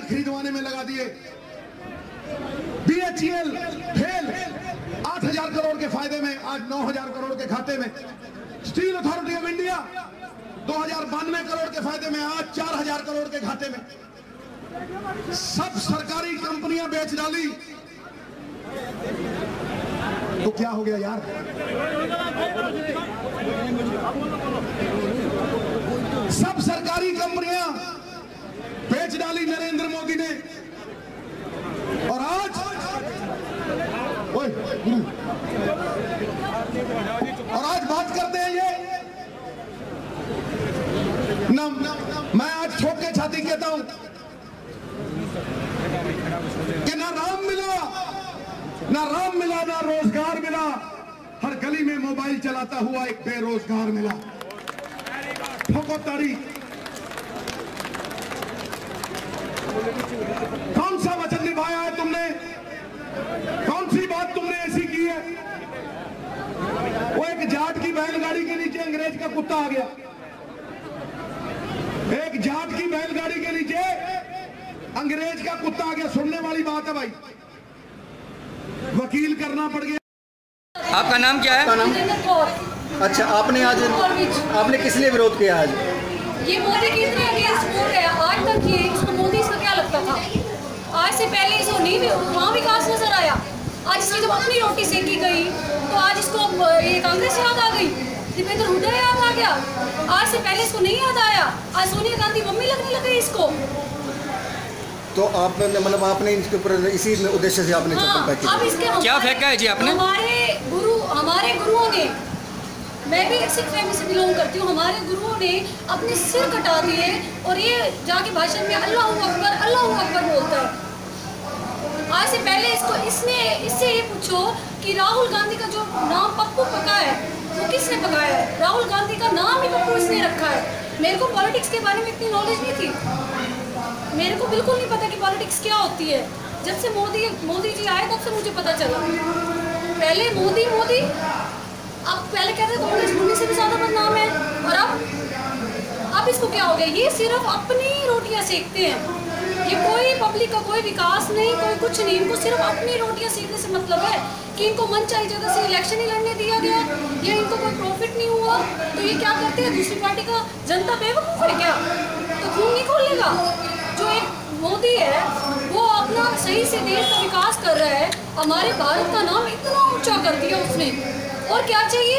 खरीदवाने में लगा दिए। बीएचईएल फेल आठ हज़ार करोड़ के फ़ायदे में, आज नौ हज़ार करोड़ के खाते में। स्टील अथॉरिटी ऑफ़ इंडिया दो हज़ार बानवे करोड़ के फ़ायदे में, आज चार हज़ार करोड़ के घाटे में। सब सरकारी कंपनियाँ बेच डाली। तो क्या हो गया यार? सब सरकारी कंपनियाँ बेच डाली नरेंद्र मोदी ने और आज ओए, गुरु। और आज बात करते हैं ये। न, मैं आज ठोक के छाती कहता हूँ कि ना राम मिला ना राम मिला ना रोज़गार मिला। हर गली में मोबाइल चलाता हुआ एक बेरोजगार मिला। ठोको तारी। कौन सा वचन निभाया है तुमने? बात तुमने ऐसी की है? वो एक जाट की बैलगाड़ी के नीचे अंग्रेज़ का कुत्ता आ गया। एक जाट की बैलगाड़ी के नीचे अंग्रेज़ का कुत्ता आ गया। सुनने वाली बात है भाई। वकील करना पड़ गया। आपका नाम क्या है? का नाम? अच्छा आपने आज आपने किस लिए विरोध किया आज? ये मोदी के इतने अगेंस्ट हो। गए आज तक ये इसको मोदी इसका क्या लगता था? आज से पहले इसको नहीं भी वहाँ विकास नज़र आया। आज इसकी जब अपनी रोटी सेकी गई तो आज इसको ये कांग्रेस याद आ गई? दीपेंद्र हुड्डा याद आ गया? आज से पहले इसको नहीं याद आया? आज सोनिया गांधी मम्मी लगने लग गई इसको। तो आपने मतलब आपने इसके ऊपर इसी उद्देश्य से आपने हाँ, अब इसके क्या फेंका है जी आपने? हमारे गुरु हमारे गुरुओं ने मैं भी एक सिख फैमिली से बिलोंग करती हूँ हमारे गुरुओं ने अपने सिर कटा दिए और ये जाके भाषण में अल्लाह अकबर अल्लाह अकबर बोलता है। आज से पहले इसको, इसने, इससे ये पूछो कि राहुल गांधी का जो नाम पप्पू पका है, वो किसने पकाया है? राहुल गांधी का नाम ही पप्पू इसने रखा है। मेरे को पॉलिटिक्स के बारे में इतनी नॉलेज नहीं थी। मेरे को बिल्कुल नहीं पता कि पॉलिटिक्स क्या होती है। जब से मोदी मोदी जी आए, तब से मुझे पता चला। पहले मोदी मोदी, अब पहले कहते थे कांग्रेस मोदी से भी ज़्यादा बदनाम है। और अब अब इसको क्या हो गया? ये सिर्फ़ अपनी रोटियाँ सेकते हैं। ये कोई पब्लिक का कोई विकास नहीं, कोई कुछ नहीं। इनको सिर्फ़ अपनी रोटियाँ सेकने से मतलब है कि इनको मन चाहिए जगह से इलेक्शन ही लड़ने दिया गया, या इनको कोई प्रॉफिट नहीं हुआ तो ये क्या करते हैं? दूसरी पार्टी का जनता बेवकूफ़ है क्या? तो खून नहीं खोलेगा? जो एक मोदी है, वो अपना सही से देश का विकास कर रहा है। हमारे भारत का नाम इतना ऊँचा कर दिया उसने। और क्या चाहिए?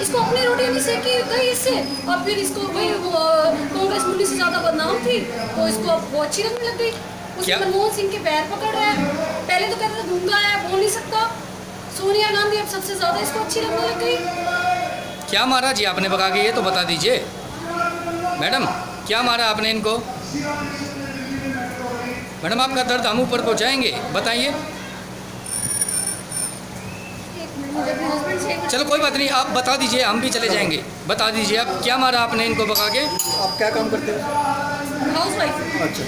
इसको अपनी रोटी नहीं सेकी गई इससे। और फिर इसको वही कांग्रेस मुंडी से ज़्यादा बदनाम थी तो इसको अब वो अच्छी लगने लग गई। उसने मनमोहन सिंह के पैर पकड़ रहा है। पहले तो कहता था गूँगा है बोल नहीं सकता। सोनिया गांधी अब सबसे ज़्यादा इसको अच्छी लगने लग गई। क्या मारा जी आपने भगा के ये तो बता दीजिए। मैडम क्या मारा आपने इनको? मैडम आपका दर्द हम ऊपर पहुँचाएँगे बताइए एक मिनट मुझे अपने हस्बैंड से चलो कोई बात नहीं आप बता दीजिए हम भी चले जाएँगे। बता दीजिए आप क्या मारा आपने इनको भगा के? आप क्या काम करते हो? हाउस वाइफ अच्छा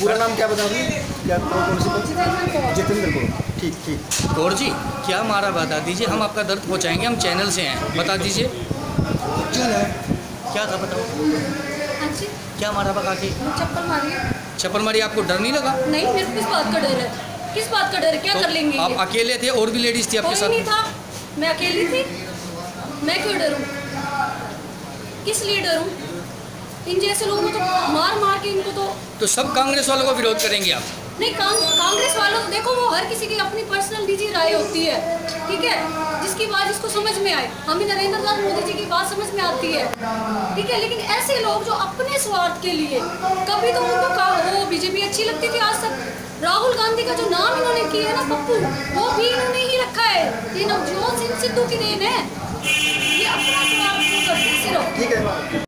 पूरा नाम क्या बता दीजिए क्या कौन कौन सी कौन जितेंद्र कौर। ठीक ठीक। गौर जी क्या मारा बता दीजिए हम आपका दर्द पहुँचाएँगे हम चैनल से हैं। बता दीजिए। क्या था बताओ? हाँ क्या मारा भगा के? चप्पल मारी। चप्पल मारी आपको डर नहीं लगा? नहीं मेरे को किस बात का डर है? किस बात का डर क्या तो कर लेंगे आप अकेले थे और भी लेडीज़ थी आपके साथ नहीं था। मैं अकेली थी। मैं क्यों डरूं? किस लिए डरूं? इन जैसे लोगों को तो मार मार के इनको तो तो सब कांग्रेस वालों को विरोध करेंगे आप? नहीं कांग्रेस देखो, वो हर किसी की अपनी पर्सनल निजी राय होती है, ठीक है? जिसकी बात जिसको समझ में आए। हमें नरेंद्र दास मोदी जी की बात समझ में आती है, ठीक है? लेकिन ऐसे लोग जो अपने स्वार्थ के लिए, कभी तो उनको वो बीजेपी अच्छी लगती थी आज तक। राहुल गांधी का जो नाम इन्होंने किया है ना, पप्पू, वो भी इन्होंने ही रखा है। ये नवजोत सिंह सिद्धू की देन है। ये अपना स्वार्थ करते सिर्फ़। ठीक है